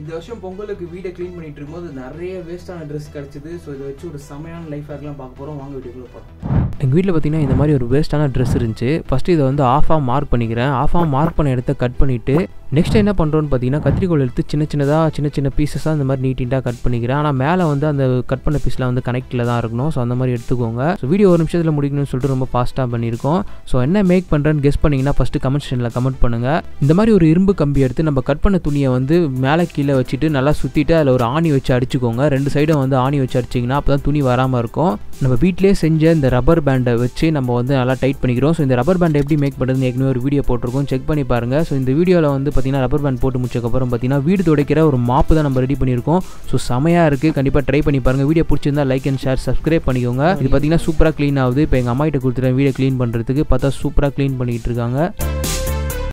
இந்த வருஷம் பொங்கலுக்கு வீடை க்ளீன் பண்ணிட்டு இருக்கும்போது நிறைய வேஸ்டான ட்ரெஸ் கிடச்சிது. ஸோ இதை வச்சு ஒரு செமையான லைஃப் ஹேக்லாம் பார்க்க போகிறோம் வாங்க வீட்டுக்குள்ளே போகிறோம் எங்கள் வீட்டில் பார்த்தீங்கன்னா இந்த மாதிரி ஒரு வேஸ்ட்டான ட்ரெஸ் இருந்துச்சு. ஃபஸ்ட்டு இதை வந்து ஆஃபாக மார்க் பண்ணிக்கிறேன். ஆஃபாக மார்க் பண்ண இடத்த கட் பண்ணிவிட்டு நெக்ஸ்ட் என்ன பண்ணுறோன்னு பார்த்தீங்கன்னா கத்திரிக்கோல் எடுத்து சின்ன சின்னதாக சின்ன சின்ன பீசஸாக இந்த மாதிரி நீட்டிண்டாக நீட்டாக கட் பண்ணிக்கிறேன். ஆனால் மேலே வந்து அந்த கட் பண்ண பீஸில் வந்து கனெக்டில் தான் இருக்கணும். ஸோ அந்த மாதிரி எடுத்துக்கோங்க. ஸோ வீடியோ ஒரு நிமிஷத்தில் முடிக்கணும்னு சொல்லிட்டு ரொம்ப ஃபாஸ்ட்டாக பண்ணியிருக்கோம். ஸோ என்ன மேக் பண்ணுறேன்னு கெஸ் பண்ணிங்கன்னா ஃபஸ்ட்டு கமெண்ட் செக்ஷனில் கமெண்ட் பண்ணுங்கள் இந்த மாதிரி ஒரு இரும்பு கம்பி எடுத்து நம்ம கட் பண்ண துணியை வந்து மேலே கீழே வச்சுட்டு நல்லா சுற்றிட்டு அதில் ஒரு ஆணி வச்சு அடிச்சுக்கோங்க. ரெண்டு சைடும் வந்து ஆணி வச்சு அடிச்சிங்கன்னா அப்போ தான் துணி வராமல் இருக்கும். நம்ம வீட்டிலே செஞ்ச இந்த ரப்பர் பேண்டை வச்சு நம்ம வந்து நல்லா டைட் பண்ணிக்கிறோம். ஸோ இந்த ரப்பர் பேண்ட் எப்படி மேக் பண்ணுறதுன்னு ஏற்கனவே ஒரு வீடியோ போட்டிருக்கோம். செக் பண்ணி பாருங்கள் ஸோ இந்த வீடியோவில் வந்து பார்த்தீங்கன்னா ரப்பர் பேண்ட் போட்டு முடிச்சக்கப்புறம் பார்த்தீங்கன்னா வீடு துடைக்கிற ஒரு மாப்பு தான் நம்ம ரெடி பண்ணியிருக்கோம். ஸோ செமையாக இருக்குது கண்டிப்பாக ட்ரை பண்ணி பாருங்கள் வீடியோ பிடிச்சிருந்தா லைக் அண்ட் ஷேர் சப்ஸ்கிரைப் பண்ணிக்கோங்க. இது பார்த்தீங்கன்னா சூப்பராக க்ளீன் ஆகுது. இப்போ எங்கள் அம்மா கிட்ட கொடுத்துட்டேன். வீடியோ க்ளீன் பண்ணுறதுக்கு பார்த்தா சூப்பராக க்ளீன் பண்ணிக்கிட்டு இருக்காங்க.